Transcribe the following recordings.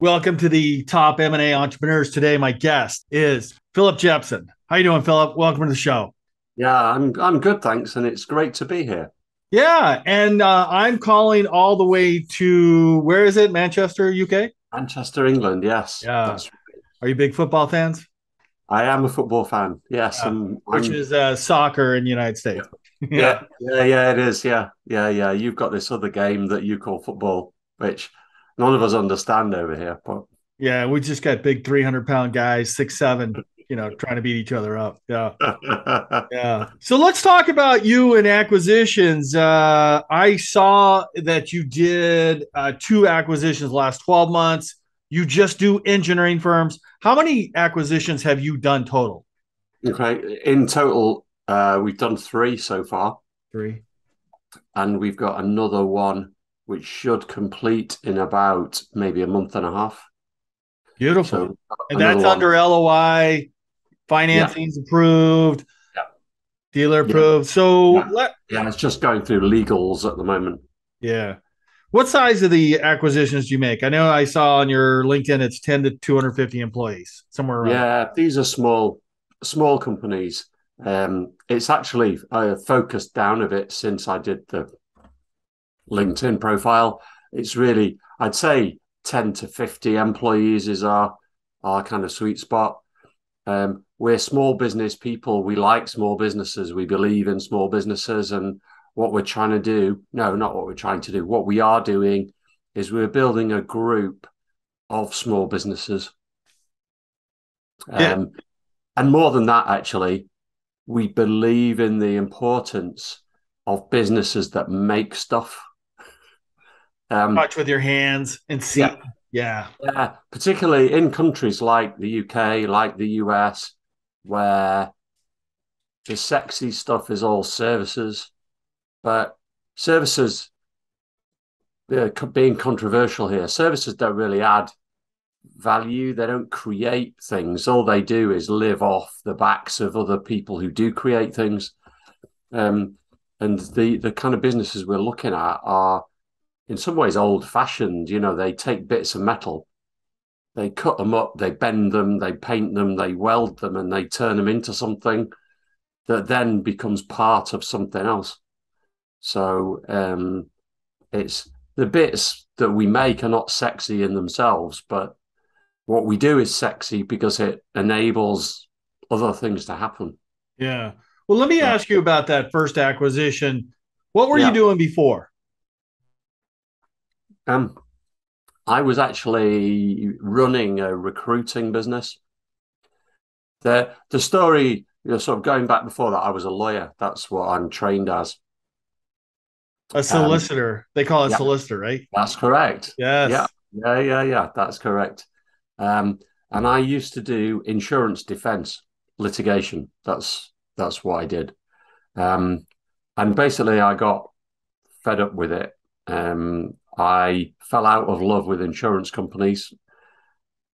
Welcome to the top M&A entrepreneurs. Today, my guest is Philip Jepson. How you doing, Philip? Welcome to the show. Yeah, I'm I'm good, thanks, and it's great to be here. Yeah, and uh, I'm calling all the way to where is it? Manchester, UK. Manchester, England. Yes. Yeah. Are you big football fans? I am a football fan. Yes, yeah. which I'm, is uh, soccer in the United States. Yeah. yeah, yeah, yeah, it is. Yeah, yeah, yeah. You've got this other game that you call football, which none of us understand over here. But yeah, we just got big 300 pound guys, six, seven, you know, trying to beat each other up. Yeah. yeah. So let's talk about you and acquisitions. Uh, I saw that you did uh, two acquisitions last 12 months. You just do engineering firms. How many acquisitions have you done total? Okay. In total, uh, we've done three so far. Three. And we've got another one which should complete in about maybe a month and a half. Beautiful. So, and that's one. under LOI financing's yeah. approved, yeah. dealer approved. Yeah. So yeah. Let, yeah, it's just going through legals at the moment. Yeah. What size of the acquisitions do you make? I know I saw on your LinkedIn it's 10 to 250 employees, somewhere around. Yeah, these are small small companies. Um, it's actually I focused down a bit since I did the LinkedIn profile. It's really, I'd say 10 to 50 employees is our our kind of sweet spot. Um, we're small business people. We like small businesses. We believe in small businesses. And what we're trying to do, no, not what we're trying to do. What we are doing is we're building a group of small businesses. Yeah. Um, and more than that, actually, we believe in the importance of businesses that make stuff. Um, Touch with your hands and see. Yeah. Yeah. Yeah. Particularly in countries like the UK, like the US, where the sexy stuff is all services, but services, being controversial here, services don't really add value. They don't create things. All they do is live off the backs of other people who do create things. Um, and the the kind of businesses we're looking at are in some ways old fashioned. You know, they take bits of metal, they cut them up, they bend them, they paint them, they weld them, and they turn them into something that then becomes part of something else. So um, it's the bits that we make are not sexy in themselves, but what we do is sexy because it enables other things to happen. Yeah. Well, let me ask you about that first acquisition. What were yeah. you doing before? Um, I was actually running a recruiting business. The the story, you know, sort of going back before that, I was a lawyer. That's what I'm trained as. A solicitor. Um, they call it yeah, solicitor, right? That's correct. Yes. Yeah. Yeah. Yeah. Yeah. That's correct. Um, and I used to do insurance defense litigation. That's that's what I did. Um, and basically, I got fed up with it. Um, I fell out of love with insurance companies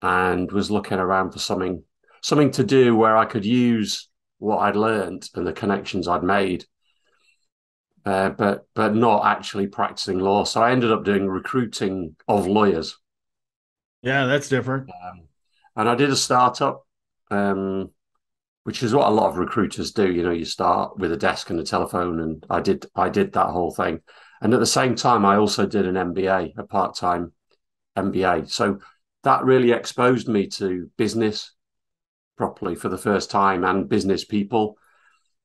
and was looking around for something something to do where I could use what I'd learned and the connections I'd made, uh, but but not actually practicing law. So I ended up doing recruiting of lawyers. Yeah, that's different. Um, and I did a startup, um, which is what a lot of recruiters do. You know, you start with a desk and a telephone, and I did I did that whole thing. And at the same time, I also did an MBA, a part time MBA. So that really exposed me to business properly for the first time and business people.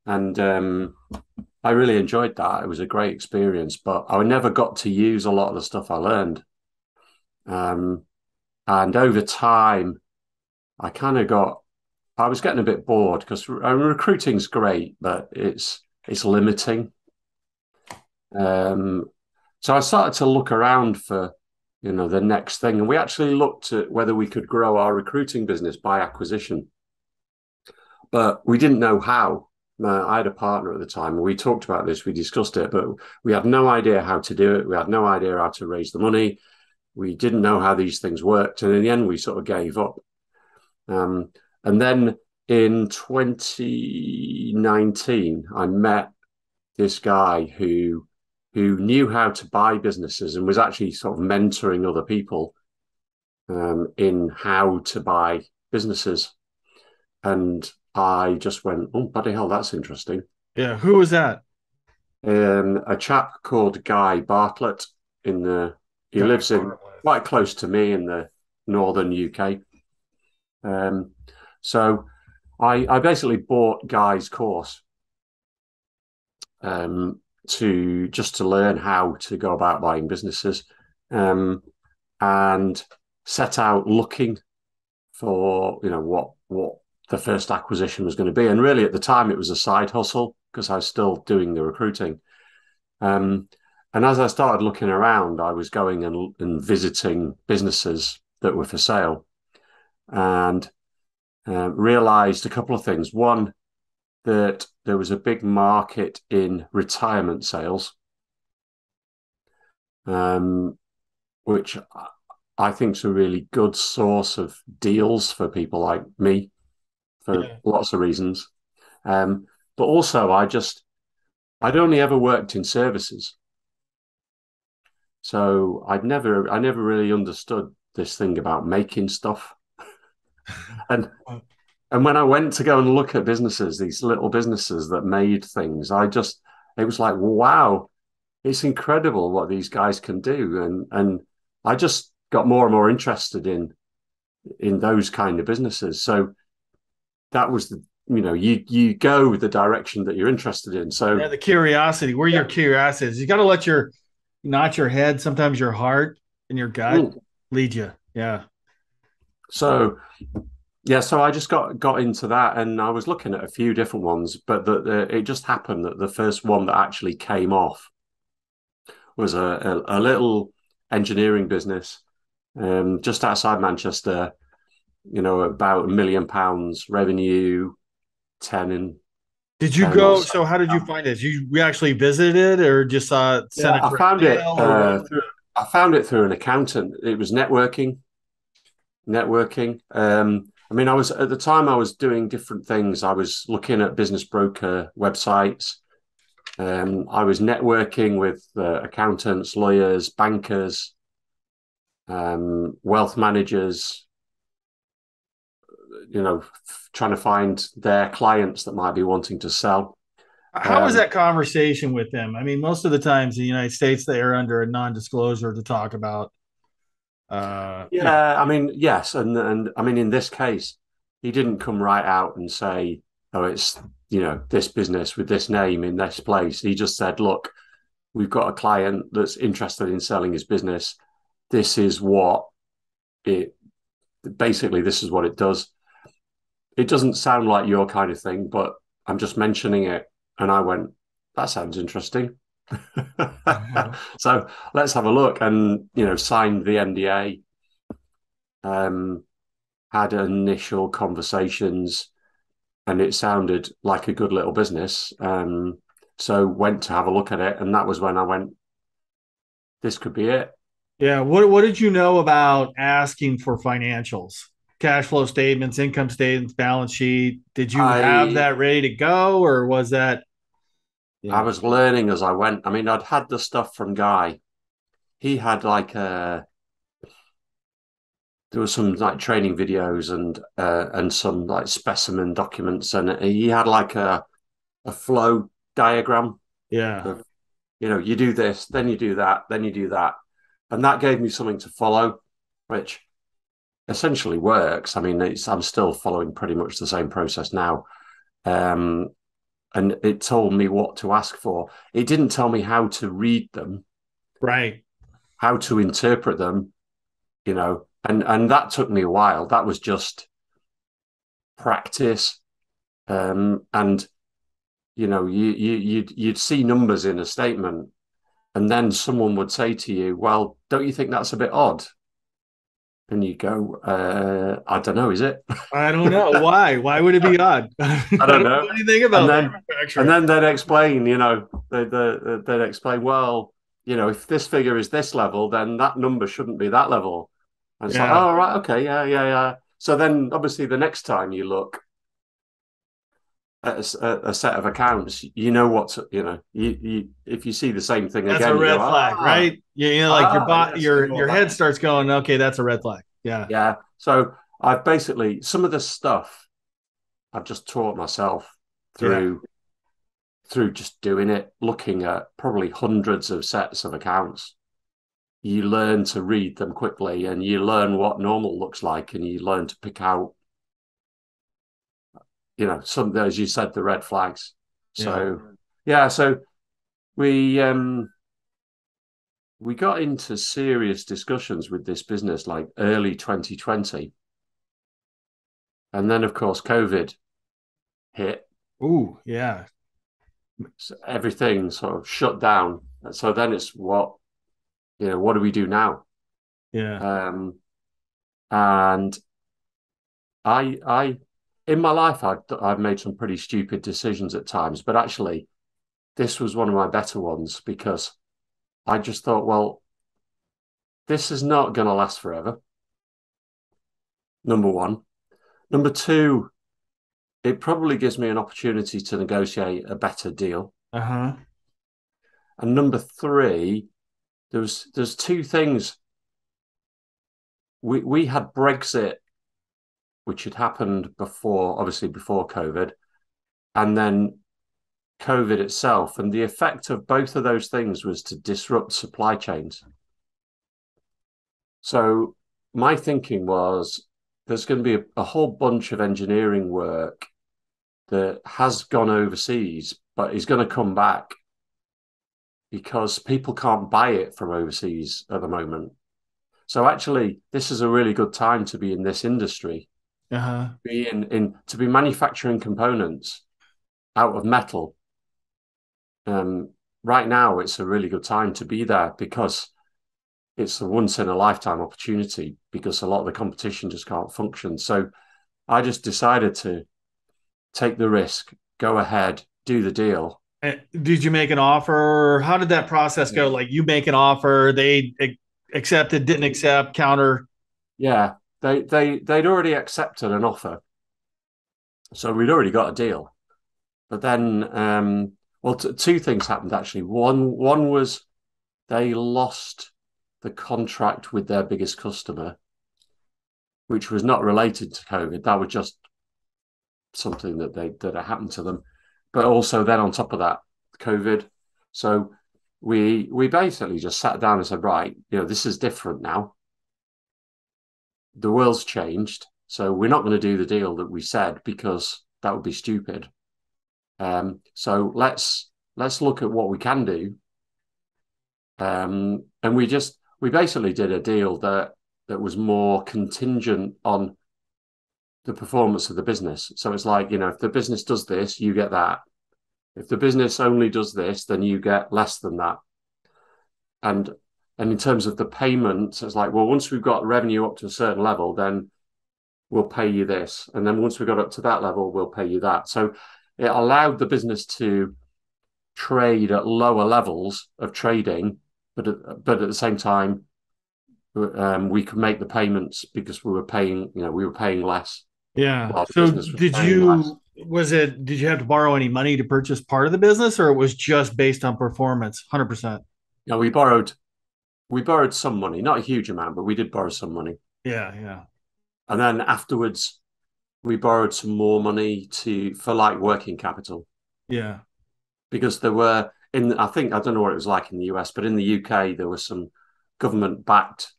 And um, I really enjoyed that. It was a great experience, but I never got to use a lot of the stuff I learned. Um, and over time, I kind of got, I was getting a bit bored because recruiting's great, but it's it's limiting. Um, so I started to look around for, you know, the next thing, and we actually looked at whether we could grow our recruiting business by acquisition, but we didn't know how. Uh, I had a partner at the time, and we talked about this. We discussed it, but we had no idea how to do it. We had no idea how to raise the money. We didn't know how these things worked, and in the end, we sort of gave up. Um, and then in 2019, I met this guy who who knew how to buy businesses and was actually sort of mentoring other people. um, in how to buy businesses, and I just went, "Oh, bloody hell, that's interesting." Yeah, who was that? Um, a chap called Guy Bartlett in the. He Guy lives in Bartlett. quite close to me in the northern UK. Um, so I, I basically bought Guy's course um, to just to learn how to go about buying businesses um, and set out looking for you know what what the first acquisition was going to be. And really, at the time, it was a side hustle because I was still doing the recruiting. Um, and as I started looking around, I was going and, and visiting businesses that were for sale and uh, realized a couple of things. One, that there was a big market in retirement sales, um, which I think is a really good source of deals for people like me for Yeah. lots of reasons. Um, but also, I just, I'd only ever worked in services. So I'd never, I never really understood this thing about making stuff. and and when I went to go and look at businesses, these little businesses that made things, I just it was like, wow, it's incredible what these guys can do. And and I just got more and more interested in in those kind of businesses. So that was the you know, you you go the direction that you're interested in. So Yeah, the curiosity. Where your curiosity is. You got to let your not your head, sometimes your heart and your gut Mm. lead you. Yeah. So yeah, so I just got got into that, and I was looking at a few different ones, but the, the, it just happened that the first one that actually came off was a, a, a little engineering business um, just outside Manchester. You know, about a million pounds revenue, ten in. Did you go? So how did you find it? You we actually visited or just saw it? sent Yeah, I found it. Uh, through, I found it through an accountant. It was networking. Networking. Um, I mean, I was at the time I was doing different things. I was looking at business broker websites. Um, I was networking with uh, accountants, lawyers, bankers, um, wealth managers. You know, f- trying to find their clients that might be wanting to sell. How was um, that conversation with them? I mean, most of the times in the United States, they are under a non-disclosure to talk about. Uh, Yeah, I mean, yes, and and I mean, in this case, he didn't come right out and say, "Oh, it's you know this business with this name in this place." He just said, "Look, we've got a client that's interested in selling his business. This is what it basically. This is what it does. It doesn't sound like your kind of thing, but I'm just mentioning it." And I went, "That sounds interesting." so let's have a look and you know signed the nda um had initial conversations and it sounded like a good little business um so went to have a look at it and that was when i went this could be it Yeah. What What did you know about asking for financials, cash flow statements, income statements, balance sheet? Did you I- have that ready to go, or was that? I was learning as i went. I mean i'd had the stuff from guy. He had like a there was some like training videos and uh, and some like specimen documents and he had like a a flow diagram Yeah. you know you do this then you do that then you do that. And that gave me something to follow which essentially works. I mean it's i'm still following pretty much the same process now. Um and it told me what to ask for it didn't tell me how to read them Right. how to interpret them, you know, and and that took me a while. That was just practice, um, and you know, you you you'd you'd see numbers in a statement, and then someone would say to you, "Well, don't you think that's a bit odd?" And you go, uh, "I don't know, is it?" I don't know why. Why would it be odd? I don't know. anything about And then- manufacturing. And then they'd explain, you know, they, they, they'd explain, well, you know, if this figure is this level, then that number shouldn't be that level. And it's like, oh, right, okay, yeah, yeah, yeah. So then obviously the next time you look at a, a- set of accounts, you know what, you know, you, you if you see the same thing that's again, a red go, flag, "Ah." right? You, you know, like your Ah, bot, yes, your your head starts going, okay, that's a red flag. Yeah. Yeah. So I've basically some of the stuff I've just taught myself through through just doing it, looking at probably hundreds of sets of accounts. You learn to read them quickly and you learn what normal looks like and you learn to pick out, you know, some, as you said, the red flags. So, yeah, yeah so we, um, we got into serious discussions with this business like early 2020. And then, of course, COVID hit. Ooh, yeah. So everything sort of shut down. So then it's what, you know, what do we do now? Yeah. Um, and I, I, in my life, I've, I've made some pretty stupid decisions at times, but actually, this was one of my better ones because I just thought, well, this is not going to last forever. Number one. Number two, it probably gives me an opportunity to negotiate a better deal. Uh huh. And number three, there's there's two things. We we had Brexit, which had happened before, obviously before COVID, and then COVID itself. And the effect of both of those things was to disrupt supply chains. So my thinking was there's going to be a, a whole bunch of engineering work that has gone overseas, but is going to come back because people can't buy it from overseas at the moment. So actually, this is a really good time to be in this industry. Uh-huh. Be in, in to be manufacturing components out of metal. Um, right now, it's a really good time to be there because it's a once in a lifetime opportunity because a lot of the competition just can't function. So I just decided to take the risk, go ahead, do the deal. Did you make an offer? How did that process go? Like you make an offer, they accepted, didn't accept, counter. Yeah, they they they'd already accepted an offer, so we'd already got a deal. But then, um, well, t- two things happened actually. One one was they lost the contract with their biggest customer, which was not related to COVID. That was just something that they that happened to them. But also then on top of that, COVID. So we we basically just sat down and said, right, you know, this is different now. The world's changed, so we're not going to do the deal that we said because that would be stupid. Um, so let's let's look at what we can do. Um, and we just we basically did a deal that that was more contingent on the performance of the business. So it's like, you know, if the business does this, you get that. If the business only does this, then you get less than that. And and in terms of the payment, it's like, well, once we've got revenue up to a certain level, then we'll pay you this. And then once we got up to that level, we'll pay you that. So it allowed the business to trade at lower levels of trading, but at, but at the same time, um, we could make the payments because we were paying, you know, we were paying less. Yeah. So did you less. was it did you have to borrow any money to purchase part of the business or it was just based on performance 100%? Yeah, we borrowed we borrowed some money, not a huge amount, but we did borrow some money. Yeah, yeah. And then afterwards we borrowed some more money to for like working capital. Yeah. Because there were in I think I don't know what it was like in the US, but in the UK there were some government backed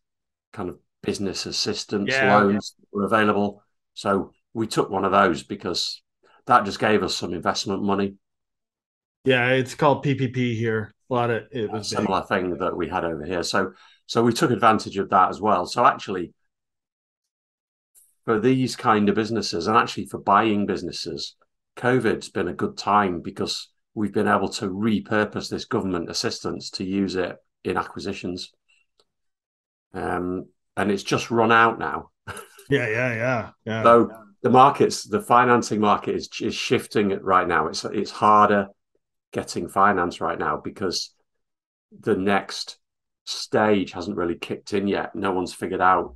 kind of business assistance yeah, loans yeah. were available so we took one of those because that just gave us some investment money. Yeah, it's called PPP here. A lot of it was a similar big. thing that we had over here. So so we took advantage of that as well. So actually, for these kind of businesses and actually for buying businesses, COVID's been a good time because we've been able to repurpose this government assistance to use it in acquisitions. Um, and it's just run out now. Yeah, yeah, yeah, yeah. So the markets, the financing market is is shifting right now. It's it's harder getting finance right now because the next stage hasn't really kicked in yet. No one's figured out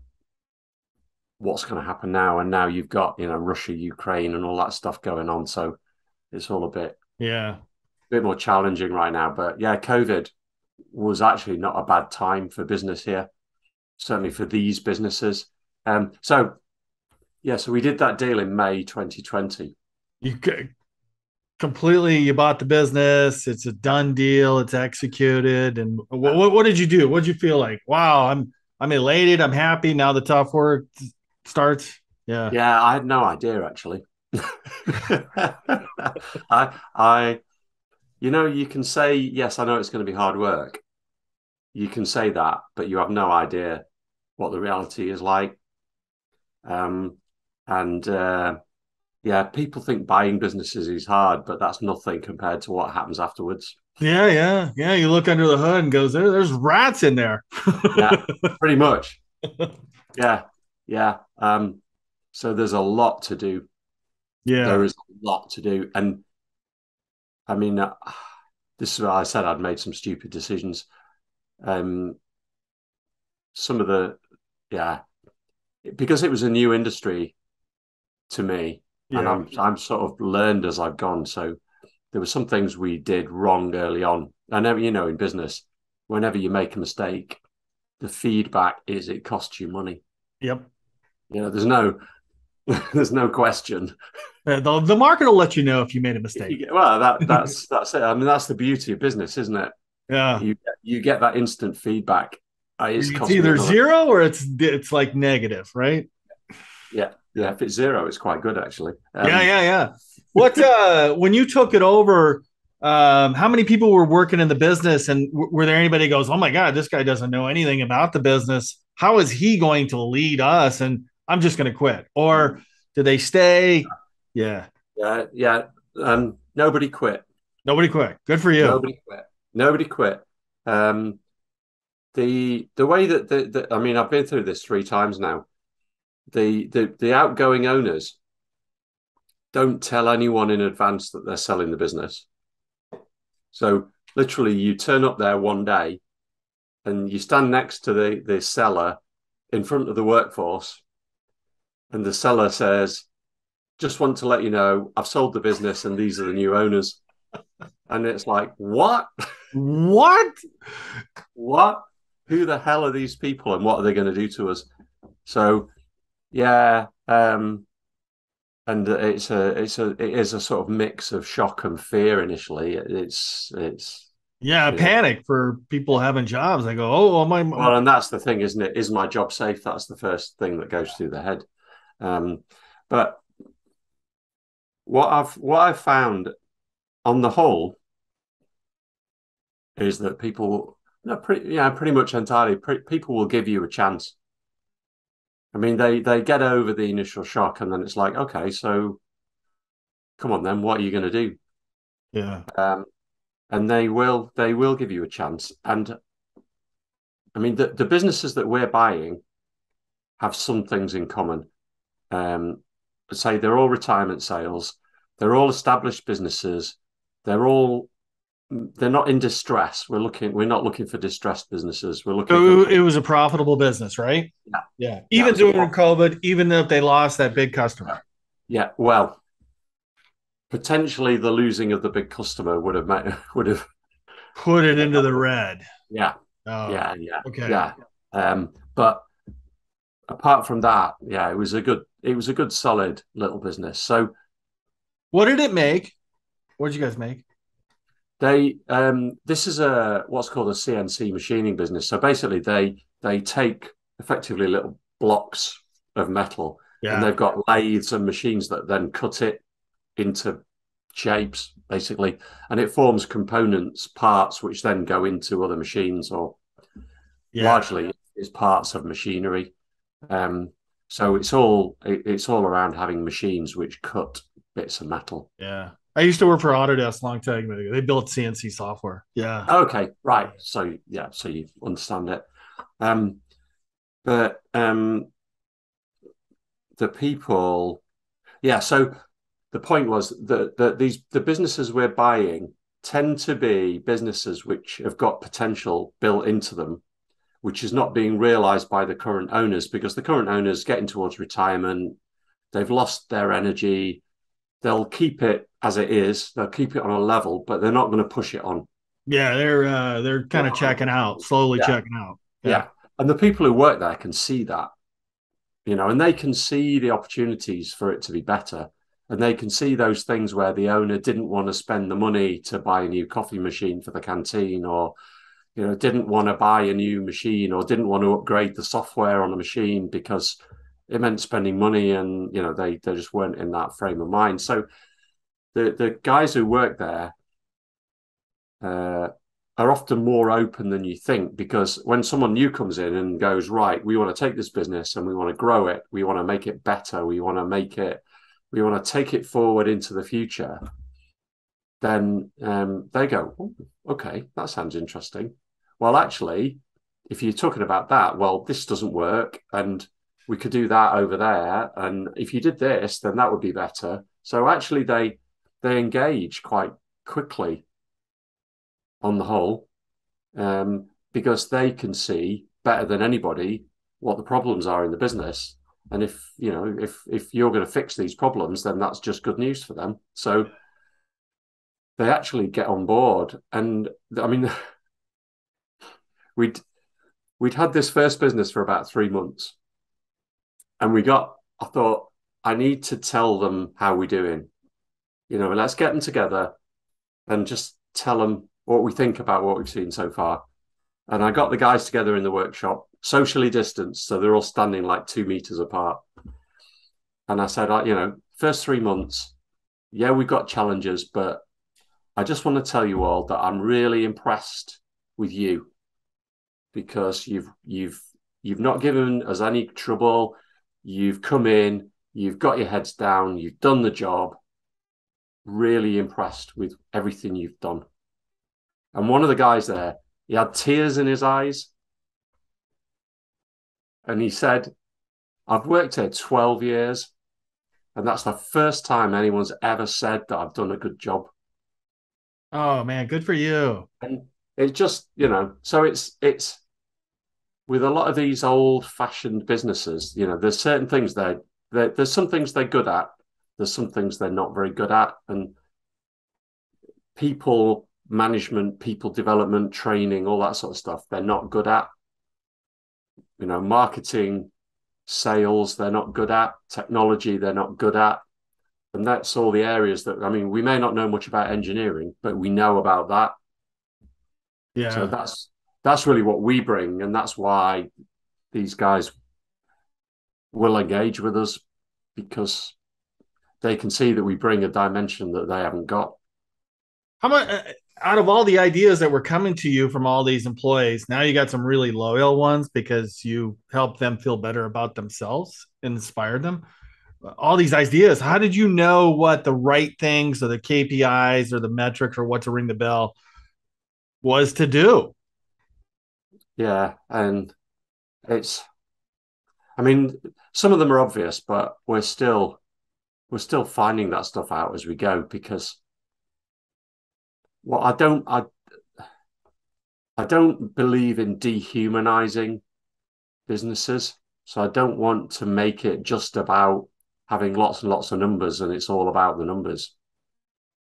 what's going to happen now, and now you've got you know Russia, Ukraine, and all that stuff going on. So it's all a bit yeah, a bit more challenging right now. But yeah, COVID was actually not a bad time for business here. Certainly for these businesses Um, so yeah, so we did that deal in May 2020. You completely you bought the business. It's a done deal. It's executed. And what, what, what did you do? What did you feel like? Wow, I'm I'm elated. I'm happy. Now the tough work starts. Yeah. Yeah, I had no idea actually. I I you know, you can say, yes, I know it's going to be hard work. You can say that, but you have no idea what the reality is like. Um, and uh, yeah, people think buying businesses is hard, but that's nothing compared to what happens afterwards. Yeah, yeah, yeah. You look under the hood and goes, there, there's rats in there. yeah, pretty much. Yeah, yeah. Um, so there's a lot to do. Yeah, there is a lot to do, and I mean, uh, this is what I said. I'd made some stupid decisions. Um, some of the, yeah, because it was a new industry to me, yeah. and I'm I'm sort of learned as I've gone. So there were some things we did wrong early on. And you know, in business, whenever you make a mistake, the feedback is it costs you money. Yep. You know, there's no there's no question. Uh, the, the market will let you know if you made a mistake. Well, that that's that's it. I mean, that's the beauty of business, isn't it? Yeah. You you get that instant feedback. Uh, it's, it's either zero or it's it's like negative, right? Yeah, yeah. If it's zero, it's quite good actually. Um, yeah, yeah, yeah. What uh when you took it over? Um, how many people were working in the business, and w- were there anybody goes, "Oh my God, this guy doesn't know anything about the business. How is he going to lead us?" And I'm just going to quit, or do they stay? Yeah. Yeah. Yeah. Um, nobody quit. Nobody quit. Good for you. Nobody quit. Nobody quit. Um, the the way that the, the I mean, I've been through this three times now. The the the outgoing owners don't tell anyone in advance that they're selling the business. So literally, you turn up there one day, and you stand next to the the seller in front of the workforce, and the seller says, just want to let you know I've sold the business and these are the new owners. And it's like, what? What? What? Who the hell are these people and what are they going to do to us? So, yeah, um, and it's a it's a it is a sort of mix of shock and fear initially. It's it's yeah, panic for people having jobs. They go, oh, my, my well, and that's the thing, isn't it? Is my job safe? That's the first thing that goes through the head. Um, but what I've what I've found on the whole is that people, no, pretty, yeah, pretty much entirely, pre- people will give you a chance. I mean, they they get over the initial shock, and then it's like, okay, so come on, then, what are you going to do? Yeah, um, and they will they will give you a chance. And I mean, the the businesses that we're buying have some things in common. Um, say they're all retirement sales, they're all established businesses, they're all they're not in distress. We're looking we're not looking for distressed businesses. We're looking so for, it was a profitable business, right? Yeah. Yeah. Even during COVID, even if they lost that big customer. Yeah. Well, potentially the losing of the big customer would have made, would have put it into the red. Yeah. Oh, yeah, yeah. Okay. Yeah. Um, but apart from that, yeah, it was a good it was a good solid little business. So what did it make? What did you guys make? They um this is a what's called a CNC machining business. So basically they they take effectively little blocks of metal yeah. and they've got lathes and machines that then cut it into shapes basically and it forms components parts which then go into other machines or yeah. largely is parts of machinery um so it's all it, it's all around having machines which cut bits of metal. Yeah. I used to work for Autodesk a long time ago. They built CNC software. Yeah. Okay. Right. So yeah. So you understand it. Um, but um, the people, yeah. So the point was that, that these the businesses we're buying tend to be businesses which have got potential built into them which is not being realized by the current owners because the current owners getting towards retirement, they've lost their energy. They'll keep it as it is. They'll keep it on a level, but they're not going to push it on. Yeah, they're uh, they're kind of checking out, slowly yeah. checking out. Yeah. yeah. and the people who work there can see that. you know, and they can see the opportunities for it to be better. And they can see those things where the owner didn't want to spend the money to buy a new coffee machine for the canteen or, you know, didn't want to buy a new machine or didn't want to upgrade the software on the machine because it meant spending money and, you know, they, they just weren't in that frame of mind. So the, the guys who work there uh, are often more open than you think because when someone new comes in and goes right we want to take this business and we want to grow it. We want to make it better. We want to make it we want to take it forward into the future then um, they go oh, okay that sounds interesting. Well actually if you're talking about that well this doesn't work and we could do that over there and if you did this then that would be better so actually they they engage quite quickly on the whole, um, because they can see better than anybody what the problems are in the business. And if you know if if you're going to fix these problems, then that's just good news for them. So they actually get on board. And I mean, we'd we'd had this first business for about three months, and we got. I thought I need to tell them how we're doing. You know, let's get them together and just tell them what we think about what we've seen so far. And I got the guys together in the workshop, socially distanced, so they're all standing like two meters apart. And I said, you know, first three months, yeah, we've got challenges, but I just want to tell you all that I'm really impressed with you because you've you've you've not given us any trouble. You've come in, you've got your heads down, you've done the job. Really impressed with everything you've done. And one of the guys there, he had tears in his eyes. And he said, I've worked here 12 years. And that's the first time anyone's ever said that I've done a good job. Oh man, good for you. And it just, you know, so it's it's with a lot of these old fashioned businesses, you know, there's certain things they're, they're there's some things they're good at, there's some things they're not very good at. And people management, people development, training, all that sort of stuff, they're not good at. You know, marketing, sales, they're not good at. Technology, they're not good at. And that's all the areas that, I mean, we may not know much about engineering, but we know about that. Yeah. So that's that's really what we bring. And that's why these guys will engage with us because they can see that we bring a dimension that they haven't got. How much uh, out of all the ideas that were coming to you from all these employees, now you got some really loyal ones because you helped them feel better about themselves inspired them. All these ideas, how did you know what the right things or the KPIs or the metrics or what to ring the bell was to do? Yeah, and it's I mean, some of them are obvious, but we're still we're still finding that stuff out as we go because well, I don't I I don't believe in dehumanizing businesses. So I don't want to make it just about having lots and lots of numbers and it's all about the numbers.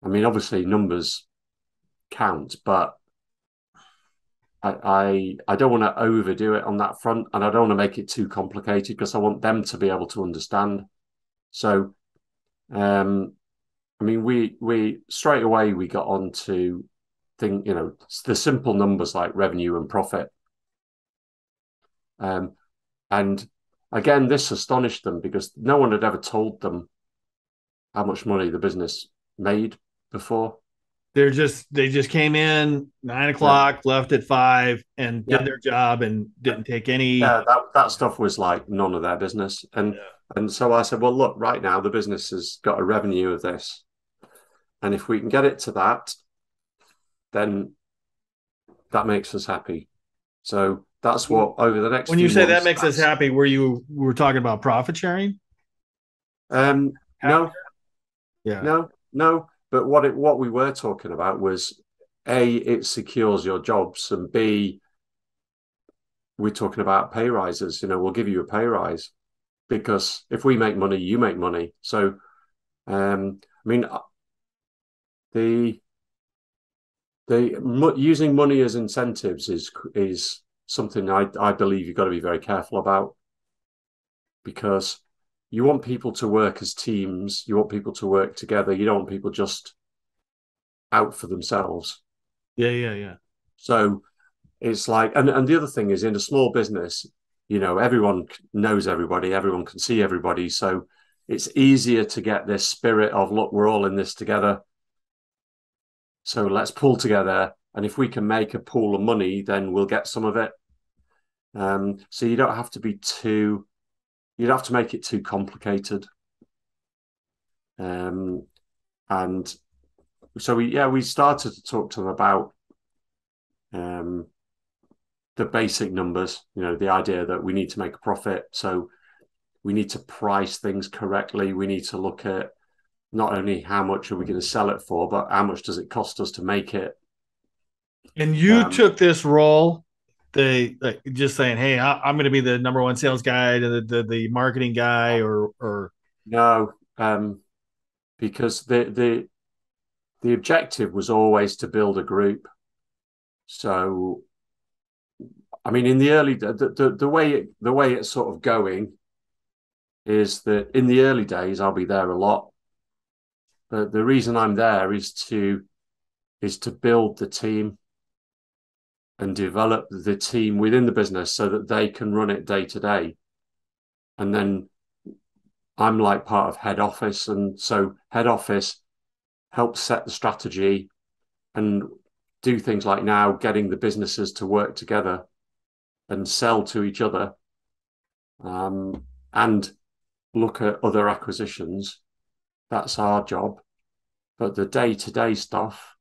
I mean, obviously numbers count, but I, I don't want to overdo it on that front, and I don't want to make it too complicated because I want them to be able to understand. So, um, I mean, we we straight away we got on to think, you know, the simple numbers like revenue and profit. Um, and again, this astonished them because no one had ever told them how much money the business made before. They're just they just came in nine o'clock, yeah. left at five, and did their job and didn't take any. Yeah, that that stuff was like none of their business, and yeah. and so I said, well, look, right now the business has got a revenue of this, and if we can get it to that, then that makes us happy. So that's what over the next. When you say that makes us happy, were you were talking about profit sharing? Um, no, yeah, no, no. But what it what we were talking about was a it secures your jobs, and b we're talking about pay rises. You know, we'll give you a pay rise because if we make money, you make money. So, um, I mean, the the using money as incentives is is something I I believe you've got to be very careful about. because you want people to work as teams. You want people to work together. You don't want people just out for themselves. Yeah, yeah, yeah. So it's like, and, and the other thing is in a small business, you know, everyone knows everybody, everyone can see everybody. So it's easier to get this spirit of, look, we're all in this together. So let's pull together. And if we can make a pool of money, then we'll get some of it. Um, so you don't have to be too, you don't have to make it too complicated. Um, and so we, yeah, we started to talk to them about um, the basic numbers, you know, the idea that we need to make a profit. So we need to price things correctly. We need to look at not only how much are we going to sell it for, but how much does it cost us to make it. And you um, took this role, the like, just saying, "Hey, I, am going to be the number one sales guy, the the, the marketing guy," or or no, um, because the the the objective was always to build a group. So, I mean, in the early the the, the way it, the way it's sort of going is that in the early days I'll be there a lot, but the reason I'm there is to is to build the team and develop the team within the business so that they can run it day to day, and then I'm like part of head office, and so head office helps set the strategy and do things like now getting the businesses to work together and sell to each other um, and look at other acquisitions. That's our job. But the day to day stuff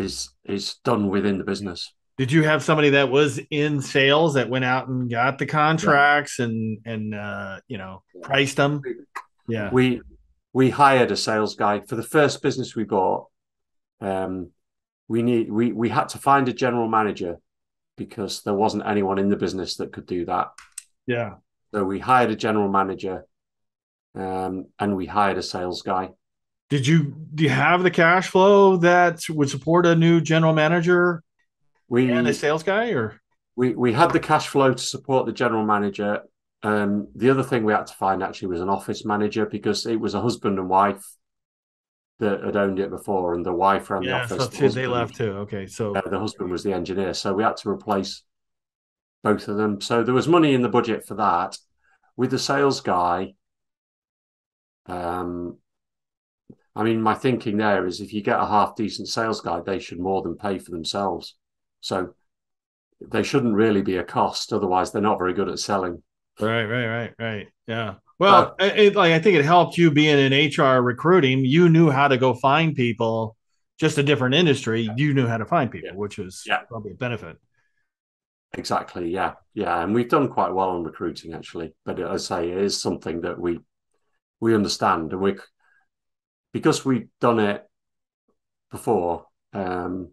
is is done within the business. Did you have somebody that was in sales that went out and got the contracts yeah. and and uh, you know priced them? Yeah, we we hired a sales guy for the first business we bought. Um, we need we we had to find a general manager because there wasn't anyone in the business that could do that. Yeah. So we hired a general manager, um, and we hired a sales guy. Did you do you have the cash flow that would support a new general manager we, and a sales guy, or we we had the cash flow to support the general manager, um, the other thing we had to find actually was an office manager because it was a husband and wife that had owned it before, and the wife ran yeah, the office. So the they left too. Okay, so uh, the husband was the engineer, so we had to replace both of them. So there was money in the budget for that. With the sales guy, um, I mean, my thinking there is if you get a half decent sales guy, they should more than pay for themselves. So they shouldn't really be a cost, otherwise they're not very good at selling. Right, right, right, right. Yeah. Well, uh, it, like I think it helped you being in HR recruiting. You knew how to go find people. Just a different industry, yeah. you knew how to find people, yeah. which was yeah. probably a benefit. Exactly. Yeah, yeah, and we've done quite well on recruiting actually. But as I say, it is something that we we understand, and we because we've done it before. Um,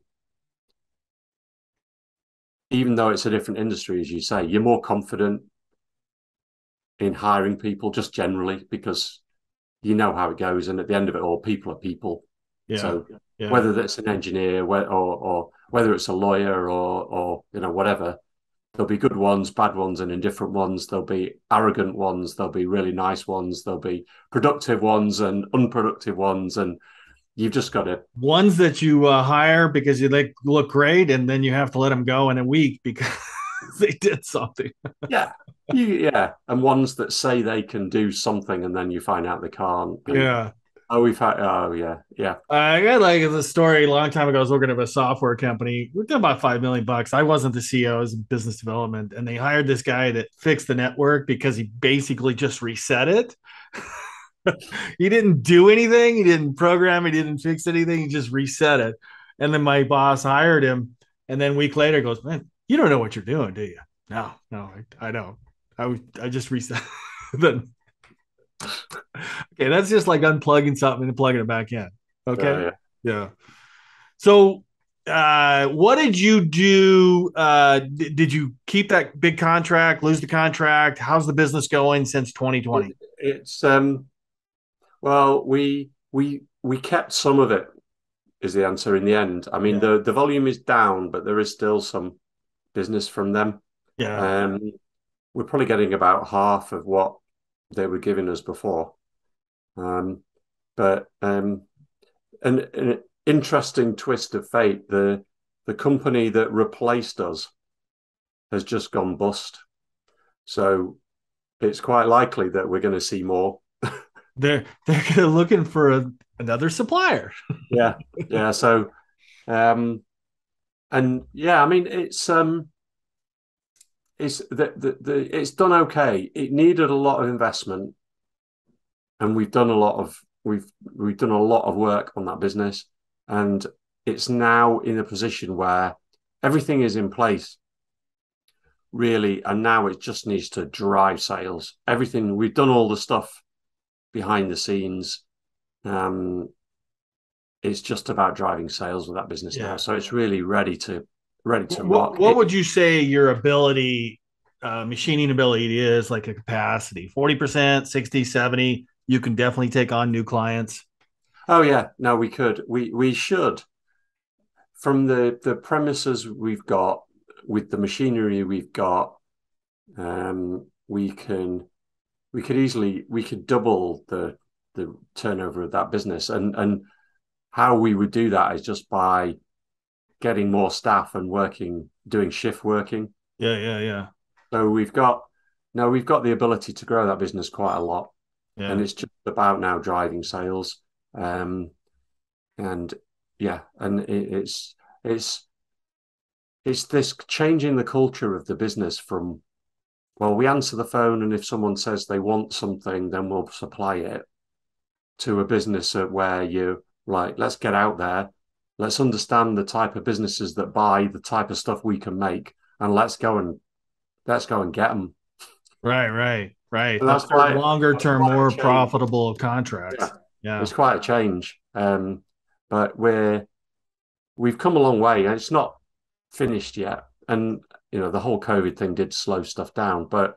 even though it's a different industry, as you say, you're more confident in hiring people just generally because you know how it goes, and at the end of it all, people are people. Yeah. So yeah. whether that's an engineer, or or whether it's a lawyer, or or you know whatever, there'll be good ones, bad ones, and indifferent ones. There'll be arrogant ones. There'll be really nice ones. There'll be productive ones and unproductive ones, and you've just got to ones that you uh, hire because you like look great, and then you have to let them go in a week because they did something. yeah, you, yeah, and ones that say they can do something and then you find out they can't. And, yeah. Oh, we've had. Oh, yeah, yeah. I got like the story a long time ago. I was working at a software company. We did about five million bucks. I wasn't the CEO, I was business development, and they hired this guy that fixed the network because he basically just reset it. he didn't do anything. He didn't program. He didn't fix anything. He just reset it. And then my boss hired him. And then a week later goes, man, you don't know what you're doing, do you? No, no, I, I don't. I I just reset. then okay, that's just like unplugging something and plugging it back in. Okay, uh, yeah. yeah. So, uh, what did you do? Uh, d- did you keep that big contract? Lose the contract? How's the business going since 2020? It's um, well, we we we kept some of it. Is the answer in the end? I mean, yeah. the the volume is down, but there is still some business from them. Yeah. Um, we're probably getting about half of what they were giving us before. Um, but um, an, an interesting twist of fate: the the company that replaced us has just gone bust. So it's quite likely that we're going to see more. they're they're looking for a, another supplier. yeah, yeah. So, um, and yeah, I mean it's um, it's the, the the it's done okay. It needed a lot of investment, and we've done a lot of we've we've done a lot of work on that business, and it's now in a position where everything is in place really and now it just needs to drive sales everything we've done all the stuff behind the scenes um it's just about driving sales with that business yeah. now so it's really ready to ready to what, rock what would you say your ability uh, machining ability is like a capacity? 40% 60 70 you can definitely take on new clients. Oh yeah. No we could. We we should. From the the premises we've got with the machinery we've got, um, we can we could easily we could double the the turnover of that business, and and how we would do that is just by getting more staff and working doing shift working. Yeah, yeah, yeah. So we've got now we've got the ability to grow that business quite a lot, yeah. and it's just about now driving sales. Um, and yeah, and it, it's it's it's this changing the culture of the business from well, we answer the phone, and if someone says they want something, then we'll supply it to a business where you like, let's get out there, let's understand the type of businesses that buy the type of stuff we can make, and let's go and let's go and get them. Right, right, right. that's quite, longer term, more profitable contracts. Yeah. yeah, it's quite a change. Um, but we're we've come a long way. And it's not finished yet, and you know the whole COVID thing did slow stuff down, but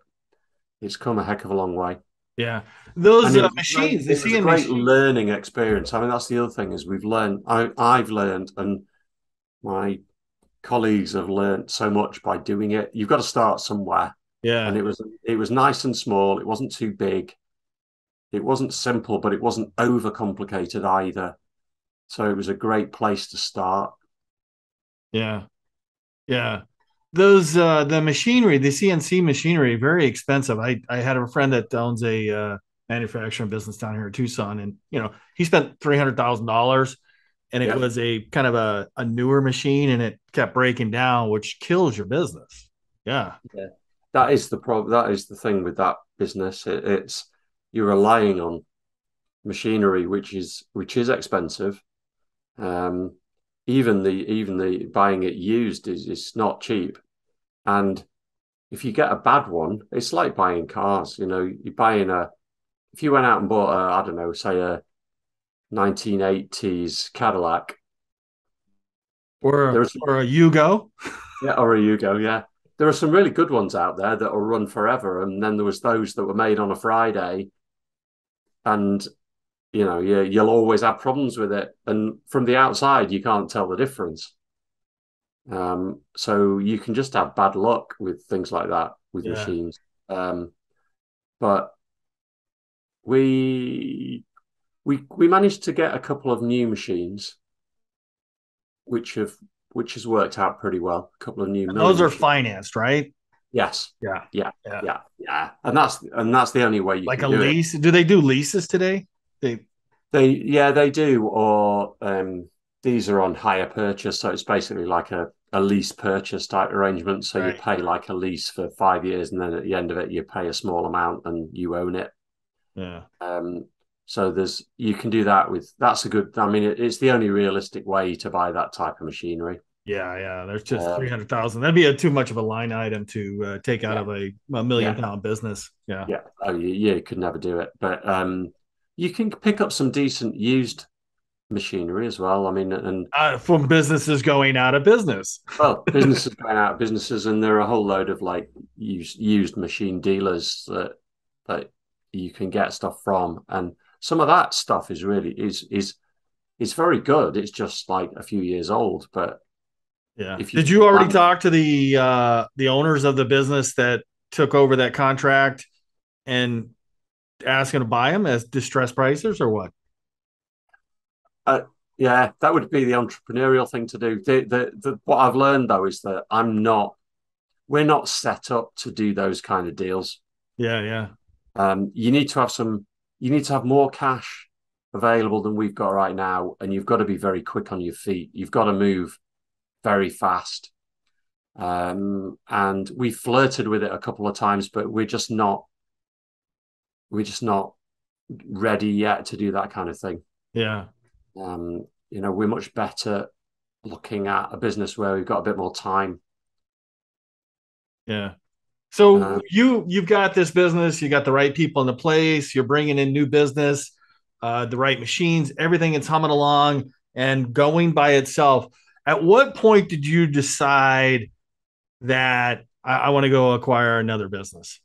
it's come a heck of a long way. Yeah, those uh, machines. It's a great learning experience. I mean, that's the other thing is we've learned. I, I've learned, and my colleagues have learned so much by doing it. You've got to start somewhere. Yeah, and it was it was nice and small. It wasn't too big. It wasn't simple, but it wasn't overcomplicated either. So it was a great place to start. Yeah. Yeah. Those uh the machinery, the CNC machinery, very expensive. I I had a friend that owns a uh manufacturing business down here in Tucson and you know, he spent three hundred thousand dollars and it yeah. was a kind of a, a newer machine and it kept breaking down, which kills your business. Yeah. Yeah. That is the problem. That is the thing with that business. It, it's you're relying on machinery, which is which is expensive, um, even the even the buying it used is is not cheap, and if you get a bad one, it's like buying cars. You know, you're buying a if you went out and bought a I don't know, say a 1980s Cadillac or a, or a Yugo, yeah, or a Yugo, yeah. There are some really good ones out there that will run forever, and then there was those that were made on a Friday, and you know you, you'll always have problems with it. And from the outside you can't tell the difference. Um, so you can just have bad luck with things like that with yeah. machines. Um, but we we we managed to get a couple of new machines which have which has worked out pretty well. A couple of new those are machines. financed right? Yes. Yeah. yeah. Yeah. Yeah. Yeah. And that's and that's the only way you like a lease it. do they do leases today they they yeah they do, or um, these are on hire purchase, so it's basically like a, a lease purchase type arrangement. So right. you pay like a lease for five years, and then at the end of it, you pay a small amount and you own it. Yeah. Um, so there's you can do that with that's a good. I mean, it, it's the only realistic way to buy that type of machinery. Yeah, yeah. There's just um, three hundred thousand. That'd be a, too much of a line item to uh, take out yeah. of a, a million yeah. pound business. Yeah, yeah. Oh, you, you could never do it. But um, you can pick up some decent used machinery as well. I mean, and uh, from businesses going out of business. well, businesses going out of businesses, and there are a whole load of like used used machine dealers that that you can get stuff from, and some of that stuff is really is is is very good. It's just like a few years old, but yeah. You Did you already um, talk to the uh the owners of the business that took over that contract and asking to buy them as distressed prices or what? Uh, yeah, that would be the entrepreneurial thing to do. The, the, the, what I've learned though is that I'm not, we're not set up to do those kind of deals. Yeah, yeah. Um, you need to have some, you need to have more cash available than we've got right now, and you've got to be very quick on your feet. You've got to move very fast. Um, and we flirted with it a couple of times, but we're just not, we're just not ready yet to do that kind of thing. Yeah. Um, you know, we're much better looking at a business where we've got a bit more time. Yeah. So uh, you you've got this business, you got the right people in the place, you're bringing in new business, uh, the right machines, everything is humming along and going by itself. At what point did you decide that I, I want to go acquire another business?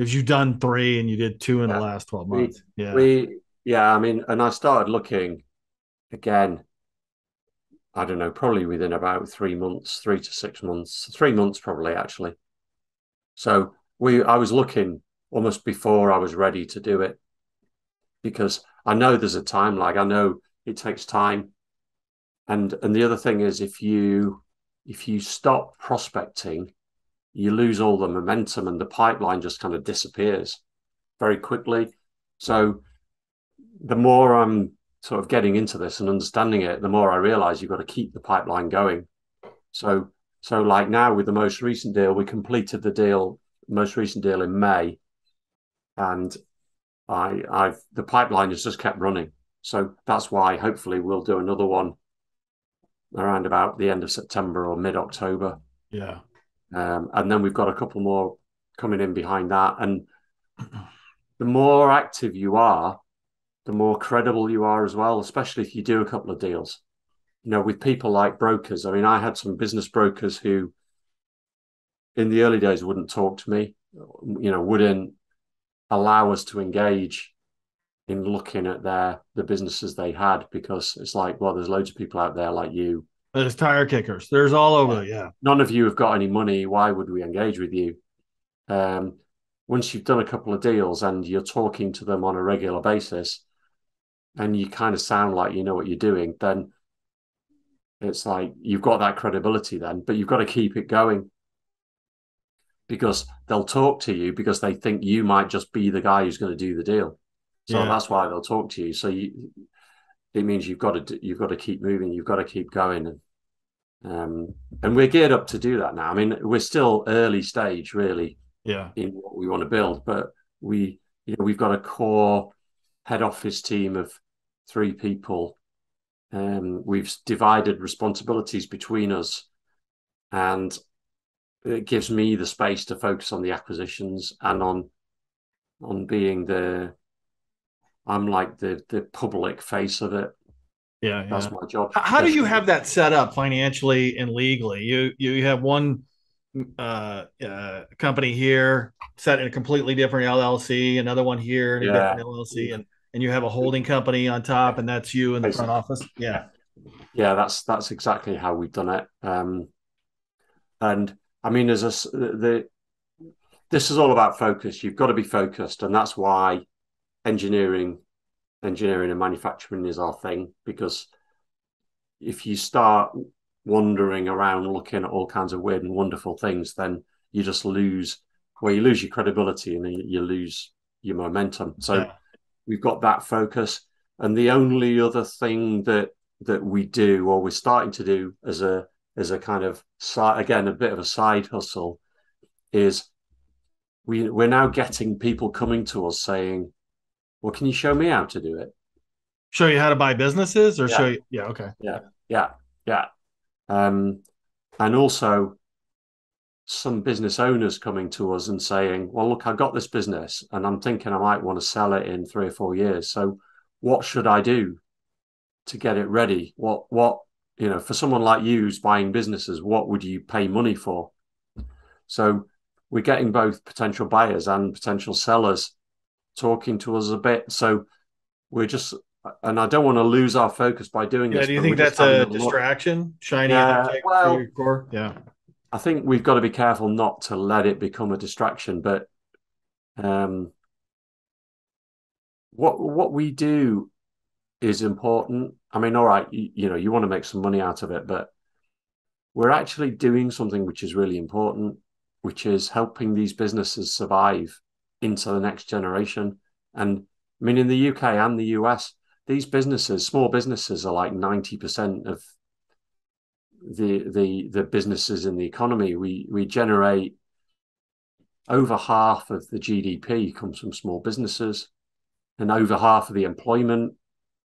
Because you've done three and you did two in yeah. the last 12 months. We, yeah. We, yeah, I mean, and I started looking again, I don't know, probably within about three months, three to six months, three months probably actually. So we, I was looking almost before I was ready to do it because I know there's a time lag. I know it takes time, and and the other thing is if you if you stop prospecting, you lose all the momentum, and the pipeline just kind of disappears very quickly. So the more I'm sort of getting into this and understanding it, the more I realize you've got to keep the pipeline going. So, so like now with the most recent deal, we completed the deal, most recent deal in May, and I, I've the pipeline has just kept running. So that's why hopefully we'll do another one around about the end of September or mid October. Yeah. Um, and then we've got a couple more coming in behind that. And the more active you are, the more credible you are as well, especially if you do a couple of deals. You know, with people like brokers. I mean, I had some business brokers who in the early days wouldn't talk to me, you know, wouldn't allow us to engage in looking at their the businesses they had because it's like, well, there's loads of people out there like you. There's tire kickers. There's all over. Yeah. None of you have got any money. Why would we engage with you? Um, once you've done a couple of deals and you're talking to them on a regular basis, and you kind of sound like you know what you're doing, then it's like you've got that credibility then, but you've got to keep it going because they'll talk to you because they think you might just be the guy who's going to do the deal. So yeah. that's why they'll talk to you. So you, it means you've got to you've got to keep moving, you've got to keep going, and um, and we're geared up to do that now. I mean, we're still early stage, really, yeah, in what we want to build, but we you know we've got a core head office team of three people. Um, we've divided responsibilities between us, and it gives me the space to focus on the acquisitions and on on being the I'm like the the public face of it. Yeah, that's yeah. my job. How, do you have that set up financially and legally? You you have one uh, uh, company here set in a completely different LLC, another one here in a yeah. different LLC, and and you have a holding company on top, and that's you in the front office. Yeah, yeah, that's that's exactly how we've done it. Um, and I mean, as a the this is all about focus. You've got to be focused, and that's why engineering, engineering and manufacturing is our thing. Because if you start wandering around looking at all kinds of weird and wonderful things, then you just lose. Well, you lose your credibility and you lose your momentum. So. Yeah we've got that focus. And the only other thing that that we do or we're starting to do as a as a kind of side again a bit of a side hustle is we we're now getting people coming to us saying, "Well, can you show me how to do it?" Show you how to buy businesses, or yeah. show you? Yeah, okay. Yeah, yeah, yeah. Um, and also some business owners coming to us and saying, "Well, look, I got this business, and I'm thinking I might want to sell it in three or four years. So, what should I do to get it ready? What, what, you know, for someone like you who's buying businesses, what would you pay money for?" So, we're getting both potential buyers and potential sellers talking to us a bit. So, we're just and I don't want to lose our focus by doing yeah, this. Do you think that's a distraction? Shiny yeah, well, core? Yeah I think we've got to be careful not to let it become a distraction. But um, what what we do is important. I mean, all right, you, you know, you want to make some money out of it, but we're actually doing something which is really important, which is helping these businesses survive into the next generation. And I mean, in the UK and the US, these businesses, small businesses, are like ninety percent of the the the businesses in the economy. We we generate over half of the GDP comes from small businesses, and over half of the employment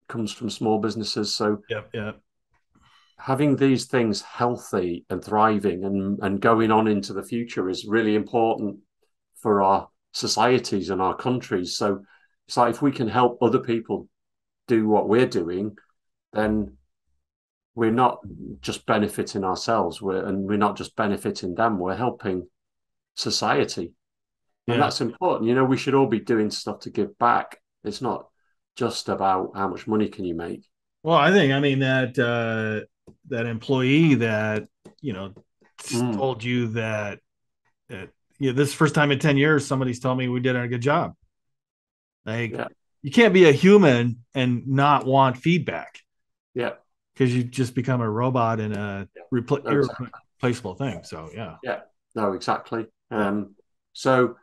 comes from small businesses. So yep, yep. having these things healthy and thriving and and going on into the future is really important for our societies and our countries. So it's like if we can help other people do what we're doing, then we're not just benefiting ourselves. We're and we're not just benefiting them we're helping society. And that's important. You know we should all be doing stuff to give back. It's not just about how much money can you make. Well i think i mean that uh that employee that you know mm. told you that that yeah this first time in 10 years somebody's telling me we did a good job like yeah. you can't be a human and not want feedback yeah because you just become a robot and a yeah. repl- no, exactly. irreplaceable thing. So yeah, yeah, no, exactly. Um, so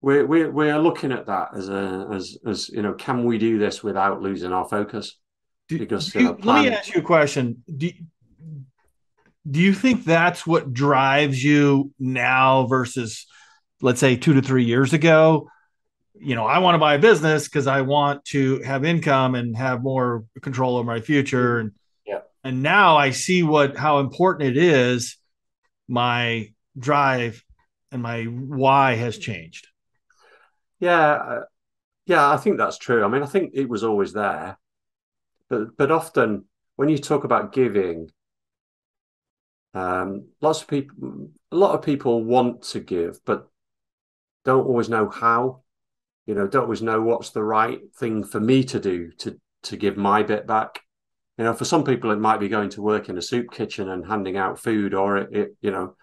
we're we're we're looking at that as a as as you know, can we do this without losing our focus? Do, because do you, plan- let me ask you a question. Do do you think that's what drives you now versus let's say two to three years ago? you know, I want to buy a business because I want to have income and have more control over my future. And yeah. and now I see what how important it is. My drive and my why has changed. Yeah, uh, yeah, I think that's true. I mean, I think it was always there, but but often when you talk about giving, um, lots of people, a lot of people want to give, but don't always know how you know, don't always know what's the right thing for me to do to to give my bit back. You know, for some people, it might be going to work in a soup kitchen and handing out food, or it, it you know,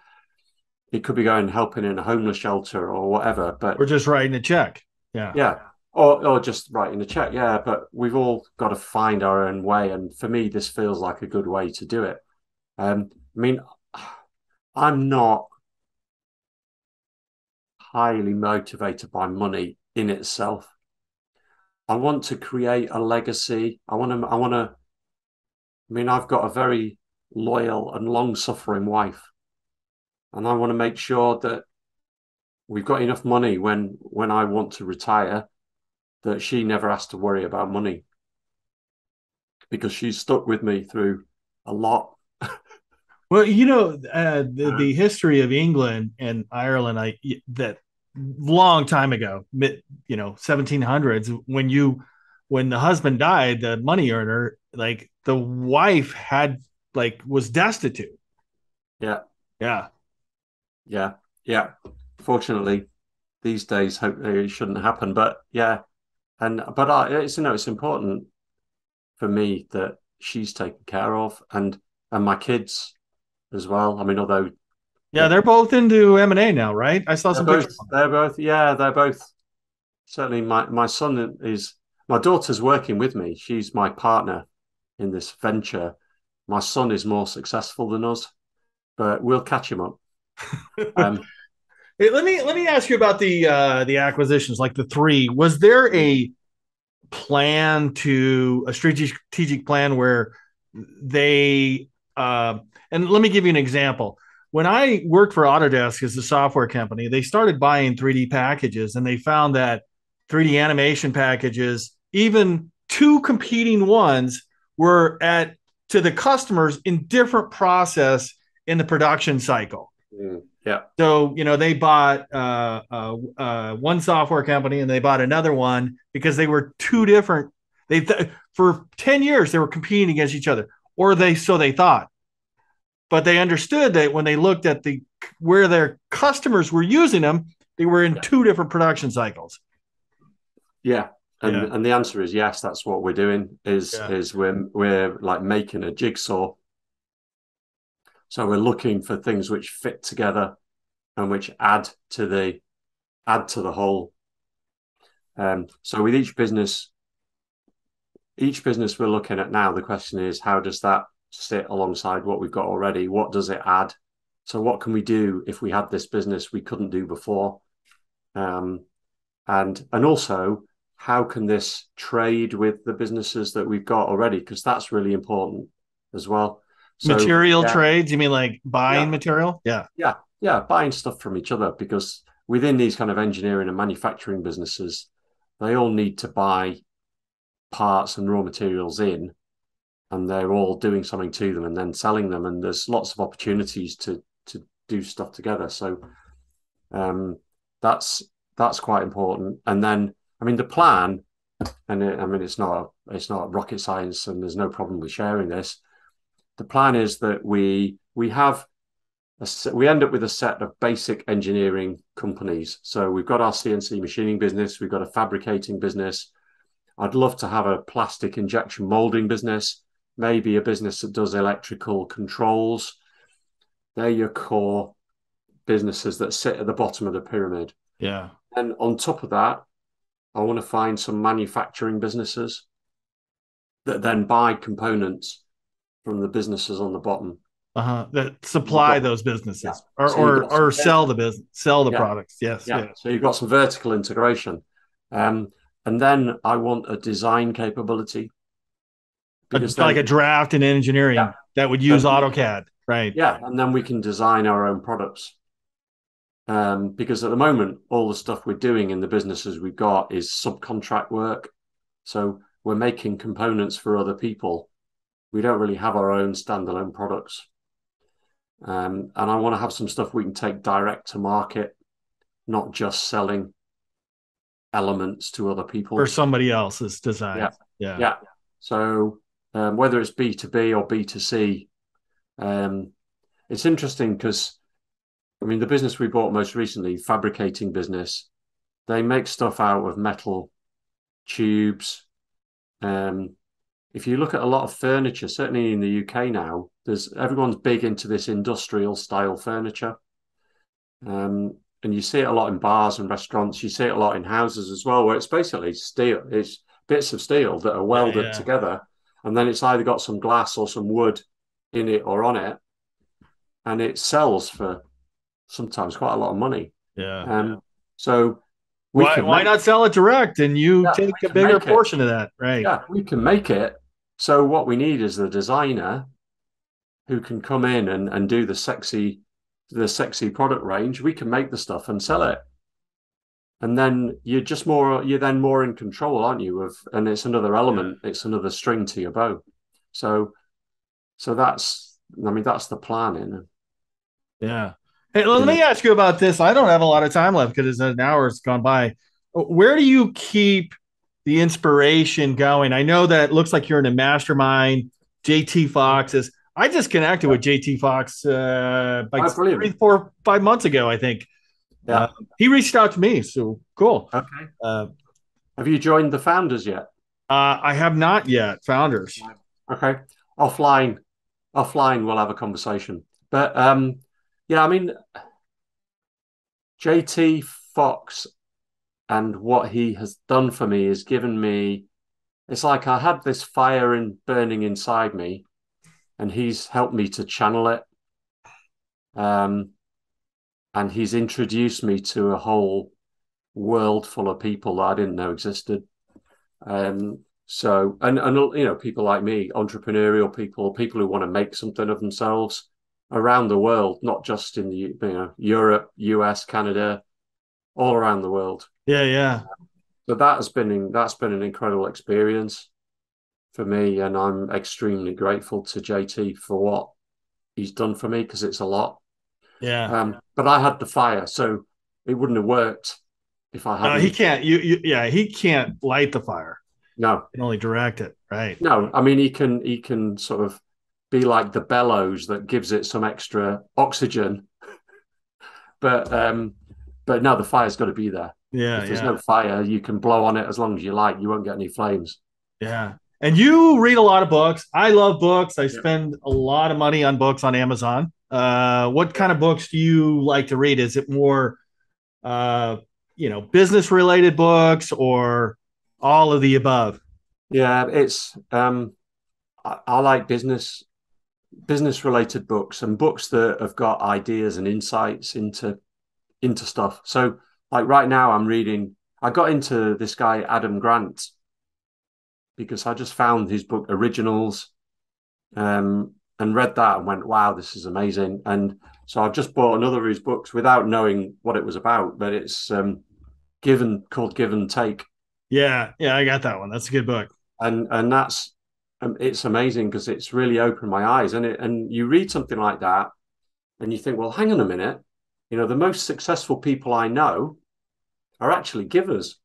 it could be going helping in a homeless shelter or whatever. But we're just writing a check. Yeah, yeah, or or just writing a check. Yeah, but we've all got to find our own way, and for me, this feels like a good way to do it. Um, mean, I'm not highly motivated by money in itself. I want to create a legacy. I want to, I want to, I mean, I've got a very loyal and long suffering wife. And I want to make sure that we've got enough money when when I want to retire that she never has to worry about money because she's stuck with me through a lot. Well, you know, uh, the, the history of England and Ireland, I that long time ago, mid, you know, 1700s, when you, when the husband died, the money earner, like the wife had, like, was destitute. Yeah. Yeah. Yeah. Yeah. Fortunately, these days, hopefully it shouldn't happen. But yeah. And, but I, it's, you know, it's important for me that she's taken care of and, and my kids as well. I mean, although yeah, they're both into M and A now, right? I saw some both, pictures. They're both, yeah, they're both. Certainly, my my son is my daughter's working with me. She's my partner in this venture. My son is more successful than us, but we'll catch him up. Um, hey, let me let me ask you about the uh, the acquisitions, like the three. Was there a plan to a strategic plan where they uh, and let me give you an example when I worked for Autodesk as a software company, they started buying 3D packages and they found that 3D animation packages, even two competing ones, were at to the customers in different process in the production cycle. Mm, yeah. So you know they bought uh, uh, uh, one software company and they bought another one because they were two different. They th- for ten years they were competing against each other, or they so they thought but they understood that when they looked at the where their customers were using them, they were in yeah. two different production cycles. Yeah. And, yeah. and the answer is yes. That's what we're doing. Is yeah. is we're we're like making a jigsaw. So we're looking for things which fit together and which add to the add to the whole. Um, so with each business, each business we're looking at now, the question is how does that sit alongside what we've got already? What does it add? So what can we do if we had this business we couldn't do before? Um, and and also how can this trade with the businesses that we've got already? Because that's really important as well. So, material yeah. trades, you mean like buying yeah. material? Yeah. Yeah. Yeah. Buying stuff from each other because within these kind of engineering and manufacturing businesses, they all need to buy parts and raw materials in and they're all doing something to them and then selling them. And there's lots of opportunities to to do stuff together. So um, that's that's quite important. And then I mean the plan, and it, I mean it's not it's not rocket science, and there's no problem with sharing this. The plan is that we we have a, we end up with a set of basic engineering companies. So we've got our CNC machining business, we've got a fabricating business. I'd love to have a plastic injection molding business, maybe a business that does electrical controls. They're your core businesses that sit at the bottom of the pyramid. Yeah. And on top of that, I want to find some manufacturing businesses that then buy components from the businesses on the bottom. Uh-huh. That supply got, those businesses yeah. or so or, or sell the business, sell the yeah. products. Yes. Yeah. yeah. So you've got some vertical integration. Um, and then I want a design capability. Because like a draft in engineering yeah. that would use AutoCAD, right? Yeah, and then we can design our own products. Um, because at the moment, all the stuff we're doing in the businesses we've got is subcontract work. So we're making components for other people. We don't really have our own standalone products. Um, and I want to have some stuff we can take direct to market, not just selling elements to other people or somebody else's design. Yeah, yeah. yeah. So um, whether it's B two B or B two C, um, it's interesting because I mean, the business we bought most recently, fabricating business, they make stuff out of metal tubes. Um, if you look at a lot of furniture, certainly in the UK now, there's everyone's big into this industrial style furniture. Um, and you see it a lot in bars and restaurants. You see it a lot in houses as well, where it's basically steel. It's bits of steel that are welded yeah, yeah. together, and then it's either got some glass or some wood in it or on it, and it sells for sometimes quite a lot of money. Yeah. Um, so why, why not sell it direct and you yeah, take a bigger portion of that? Right. Yeah, we can make it. So what we need is the designer who can come in and, and do the sexy the sexy product range. We can make the stuff and sell it. And then you're just more you're then more in control, aren't you? Of and it's another element, yeah. it's another string to your bow. So so that's I mean that's the planning. Yeah. Hey, let me ask you about this. I don't have a lot of time left because an hour's gone by. Where do you keep the inspiration going? I know that it looks like you're in a mastermind. JT Foxx is. I just connected with JT Foxx uh, like oh, three, four, five months ago. I think. Yeah. Uh, he reached out to me, so cool. Okay. Uh, have you joined the founders yet? Uh, I have not yet. Founders. Okay. Offline, offline, we'll have a conversation. But um, yeah, I mean, JT Foxx and what he has done for me has given me. It's like I had this fire in burning inside me, and he's helped me to channel it. Um, and he's introduced me to a whole world full of people that I didn't know existed. Um, so, and and you know, people like me, entrepreneurial people, people who want to make something of themselves around the world, not just in the you know Europe, US, Canada, all around the world. Yeah, yeah. So that has been that's been an incredible experience for me, and I'm extremely grateful to JT for what he's done for me because it's a lot. Yeah. Um, but I had the fire, so it wouldn't have worked if I had. No, he can't. You, you, yeah, he can't light the fire. No, he can only direct it. Right. No, I mean he can. He can sort of be like the bellows that gives it some extra oxygen. but um, but no, the fire's got to be there. Yeah, if there's yeah. no fire, you can blow on it as long as you like. You won't get any flames. Yeah. And you read a lot of books. I love books. I spend a lot of money on books on Amazon. Uh, what kind of books do you like to read? Is it more, uh, you know, business related books or all of the above? Yeah, it's um, I, I like business business related books and books that have got ideas and insights into into stuff. So like right now I'm reading I got into this guy Adam Grant because I just found his book Originals um, and read that and went wow this is amazing and so I've just bought another of his books without knowing what it was about but it's um, given called Give and Take. Yeah, yeah, I got that one. That's a good book. And and that's um, it's amazing because it's really opened my eyes. And it, and you read something like that, and you think, well, hang on a minute. You know, the most successful people I know are actually givers.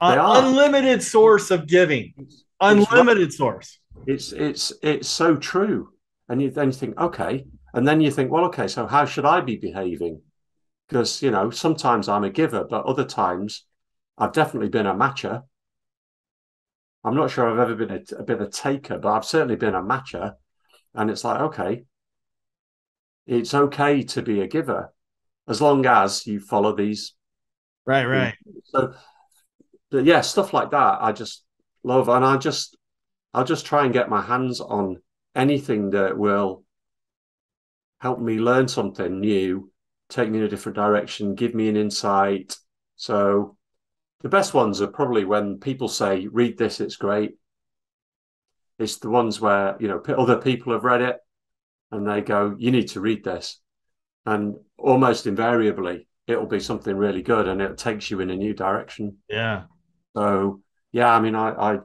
They are. Unlimited source of giving. Unlimited source. It's it's it's so true. And you then you think, okay. And then you think, well, okay, so how should I be behaving? Because you know, sometimes I'm a giver, but other times I've definitely been a matcher. I'm not sure I've ever been a, a bit of a taker, but I've certainly been a matcher. And it's like, okay, it's okay to be a giver as long as you follow these. Right, right. So, yeah, stuff like that, I just love. And I just, I'll just try and get my hands on anything that will help me learn something new, take me in a different direction, give me an insight. So, the best ones are probably when people say, read this, it's great. It's the ones where, you know, other people have read it and they go, you need to read this. And almost invariably, it'll be something really good and it takes you in a new direction. Yeah. So, yeah, I mean, I, I,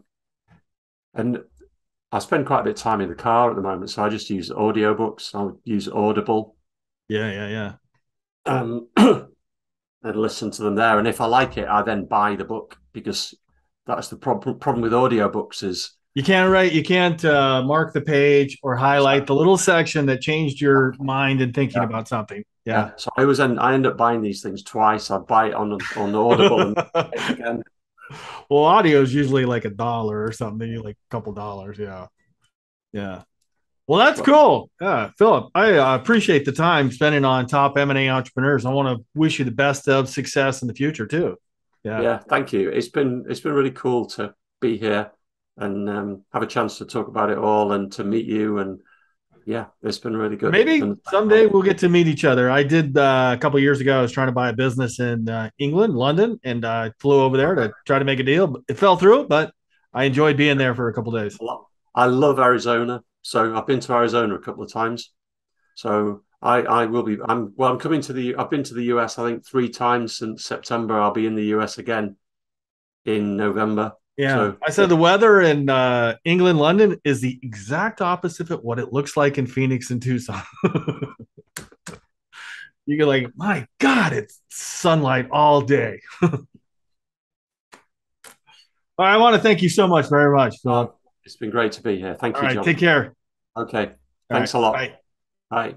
and I spend quite a bit of time in the car at the moment. So I just use audiobooks. I'll use Audible. Yeah, yeah, yeah. Um, and listen to them there. And if I like it, I then buy the book because that's the problem. Problem with audiobooks is you can't write, you can't uh, mark the page or highlight the little section that changed your mind and thinking yeah. about something. Yeah. yeah. So I was in, I end up buying these things twice. I buy it on on Audible again. Well, audio is usually like a dollar or something, like a couple dollars. Yeah. Yeah. Well, that's cool. Yeah, Philip, I uh, appreciate the time spending on top M&A entrepreneurs. I want to wish you the best of success in the future too. Yeah. Yeah. Thank you. It's been, it's been really cool to be here and um, have a chance to talk about it all and to meet you. And yeah, it's been really good. Maybe someday we'll get to meet each other. I did uh, a couple years ago. I was trying to buy a business in uh, England, London, and I uh, flew over there to try to make a deal. It fell through, but I enjoyed being there for a couple days. I love Arizona. So I've been to Arizona a couple of times. So I, I will be. I'm well. I'm coming to the. I've been to the US. I think three times since September. I'll be in the US again in November. Yeah, so, I said the weather in uh, England, London is the exact opposite of what it looks like in Phoenix and Tucson. you get like, my God, it's sunlight all day. I want to thank you so much, very much, Philip. It's been great to be here. Thank All you, right, Jon. Take care. Okay. Thanks right, a lot. Bye. Bye.